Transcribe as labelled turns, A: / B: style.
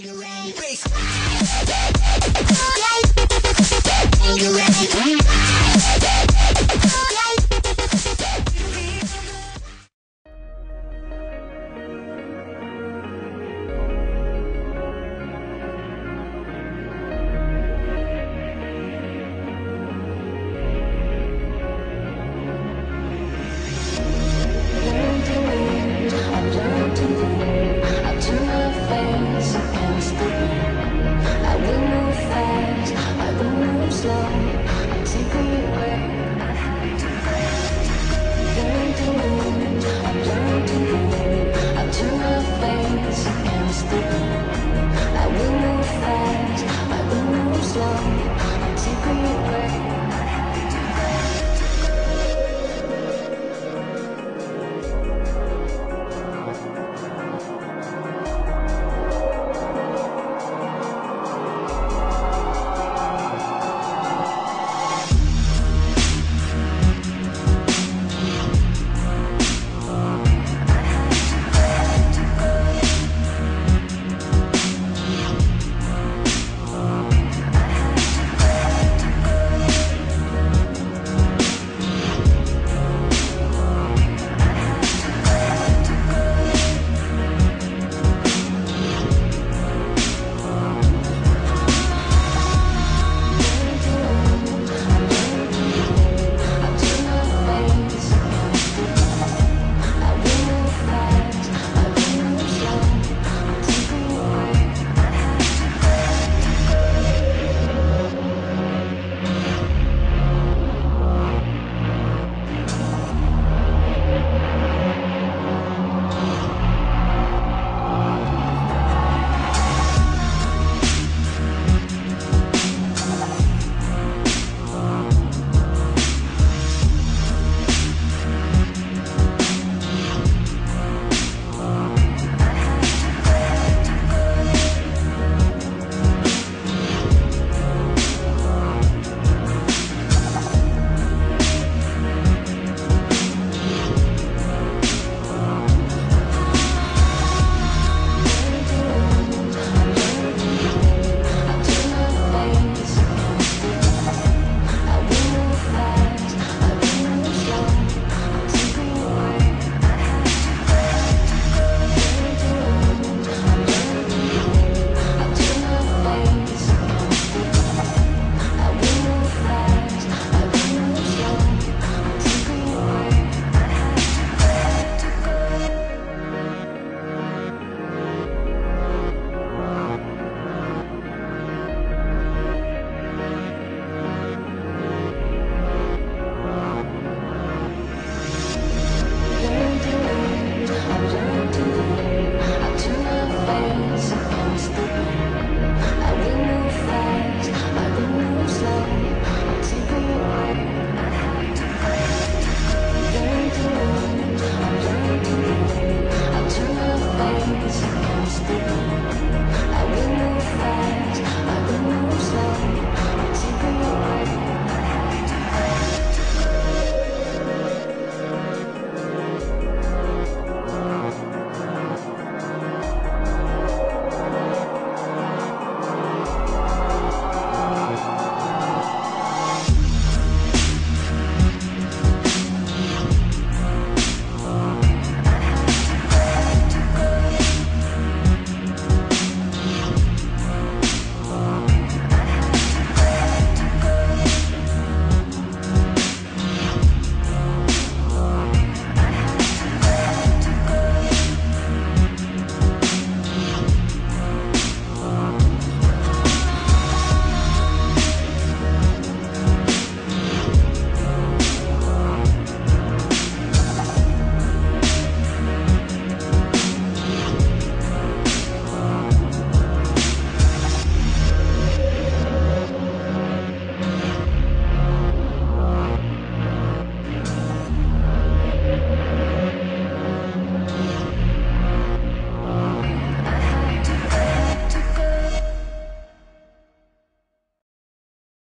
A: Bass.